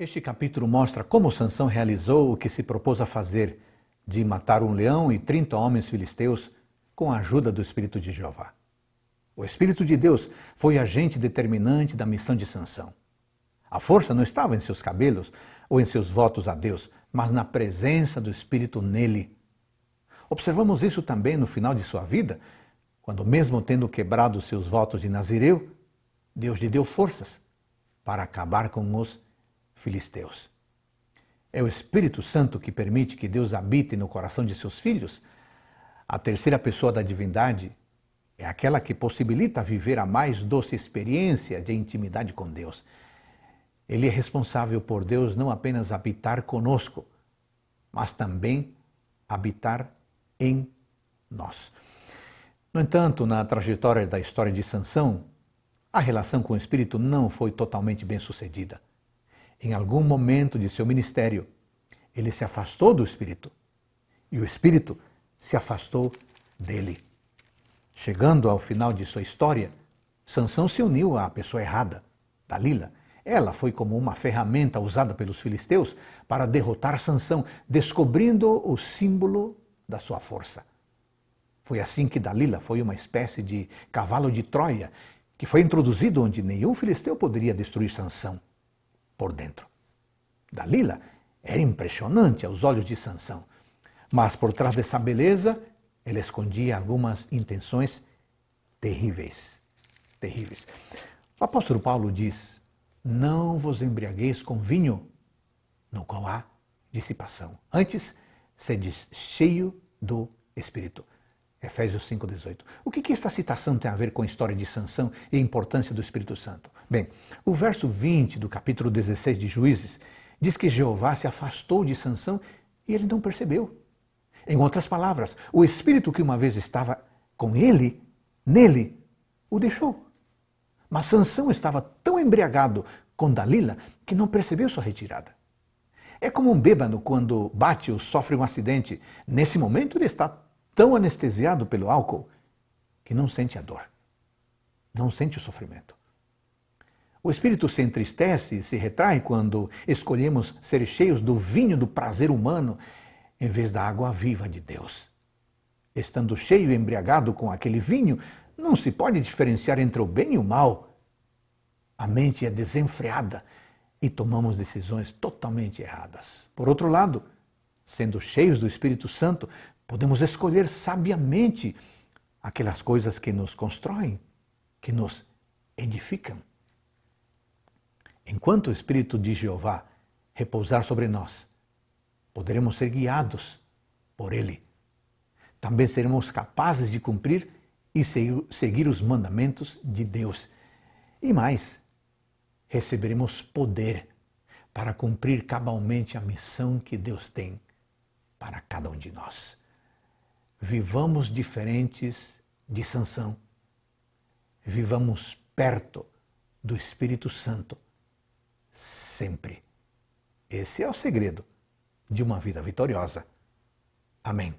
Este capítulo mostra como Sansão realizou o que se propôs a fazer, de matar um leão e trinta homens filisteus com a ajuda do Espírito de Jeová. O Espírito de Deus foi agente determinante da missão de Sansão. A força não estava em seus cabelos ou em seus votos a Deus, mas na presença do Espírito nele. Observamos isso também no final de sua vida, quando, mesmo tendo quebrado seus votos de Nazireu, Deus lhe deu forças para acabar com os filisteus. É o Espírito Santo que permite que Deus habite no coração de seus filhos. A terceira pessoa da divindade é aquela que possibilita viver a mais doce experiência de intimidade com Deus. Ele é responsável por Deus não apenas habitar conosco, mas também habitar em nós. No entanto, na trajetória da história de Sansão, a relação com o Espírito não foi totalmente bem sucedida. Em algum momento de seu ministério, ele se afastou do Espírito e o Espírito se afastou dele. Chegando ao final de sua história, Sansão se uniu à pessoa errada, Dalila. Ela foi como uma ferramenta usada pelos filisteus para derrotar Sansão, descobrindo o símbolo da sua força. Foi assim que Dalila foi uma espécie de cavalo de Troia, que foi introduzido onde nenhum filisteu poderia destruir Sansão por dentro. Dalila era impressionante aos olhos de Sansão, mas por trás dessa beleza, ela escondia algumas intenções terríveis. Terríveis. O apóstolo Paulo diz: Não vos embriagueis com vinho, no qual há dissipação. Antes, sedes cheio do Espírito. Efésios 5,18. O que, que esta citação tem a ver com a história de Sansão e a importância do Espírito Santo? Bem, o verso 20 do capítulo 16 de Juízes diz que Jeová se afastou de Sansão e ele não percebeu. Em outras palavras, o Espírito que uma vez estava com ele, nele, o deixou. Mas Sansão estava tão embriagado com Dalila que não percebeu sua retirada. É como um bêbado quando bate ou sofre um acidente. Nesse momento ele está tão anestesiado pelo álcool que não sente a dor, não sente o sofrimento. O espírito se entristece e se retrai quando escolhemos ser cheios do vinho do prazer humano em vez da água viva de Deus. Estando cheio e embriagado com aquele vinho, não se pode diferenciar entre o bem e o mal. A mente é desenfreada e tomamos decisões totalmente erradas. Por outro lado, sendo cheios do Espírito Santo, Podemos escolher sabiamente aquelas coisas que nos constroem, que nos edificam. Enquanto o Espírito de Jeová repousar sobre nós, poderemos ser guiados por Ele. Também seremos capazes de cumprir e seguir os mandamentos de Deus. E mais, receberemos poder para cumprir cabalmente a missão que Deus tem para cada um de nós vivamos diferentes de Sansão. Vivamos perto do Espírito Santo sempre. Esse é o segredo de uma vida vitoriosa. Amém.